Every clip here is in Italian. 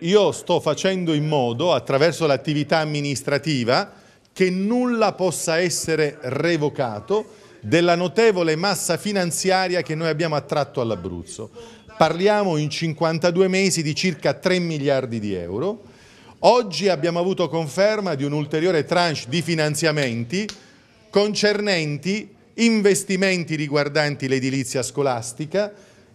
io sto facendo in modo, attraverso l'attività amministrativa, che nulla possa essere revocato della notevole massa finanziaria che noi abbiamo attratto all'Abruzzo. Parliamo in 52 mesi di circa 3 miliardi di euro. Oggi abbiamo avuto conferma di un ulteriore tranche di finanziamenti concernenti investimenti riguardanti l'edilizia scolastica,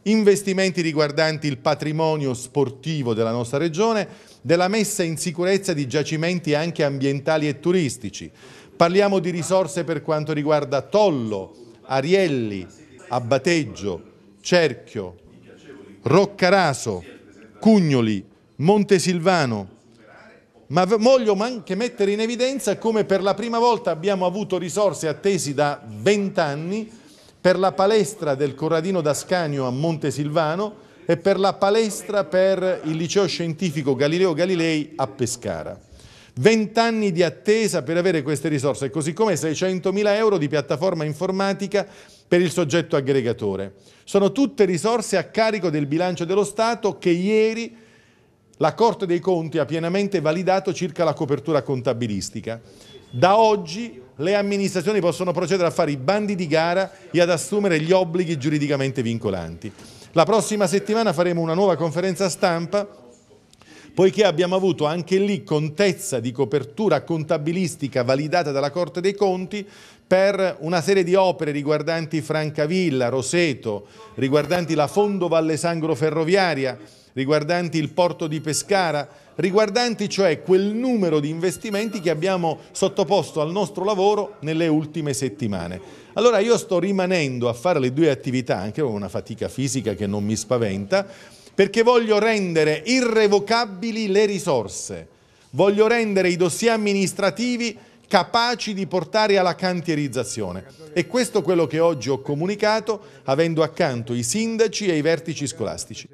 investimenti riguardanti il patrimonio sportivo della nostra regione, della messa in sicurezza di giacimenti anche ambientali e turistici. Parliamo di risorse per quanto riguarda Tollo, Arielli, Abbateggio, Cerchio, Roccaraso, Cugnoli, Montesilvano, ma voglio anche mettere in evidenza come per la prima volta abbiamo avuto risorse attesi da 20 anni per la palestra del Corradino d'Ascanio a Montesilvano e per la palestra per il liceo scientifico Galileo Galilei a Pescara. 20 anni di attesa per avere queste risorse, così come 600.000 euro di piattaforma informatica per il soggetto aggregatore. Sono tutte risorse a carico del bilancio dello Stato che ieri la Corte dei Conti ha pienamente validato circa la copertura contabilistica. Da oggi le amministrazioni possono procedere a fare i bandi di gara e ad assumere gli obblighi giuridicamente vincolanti. La prossima settimana faremo una nuova conferenza stampa poiché abbiamo avuto anche lì contezza di copertura contabilistica validata dalla Corte dei Conti per una serie di opere riguardanti Francavilla, Roseto, riguardanti la Fondo Valle Sangro Ferroviaria, riguardanti il porto di Pescara, riguardanti cioè quel numero di investimenti che abbiamo sottoposto al nostro lavoro nelle ultime settimane. Allora io sto rimanendo a fare le due attività, anche con una fatica fisica che non mi spaventa, perché voglio rendere irrevocabili le risorse, voglio rendere i dossier amministrativi capaci di portare alla cantierizzazione. E questo è quello che oggi ho comunicato avendo accanto i sindaci e i vertici scolastici.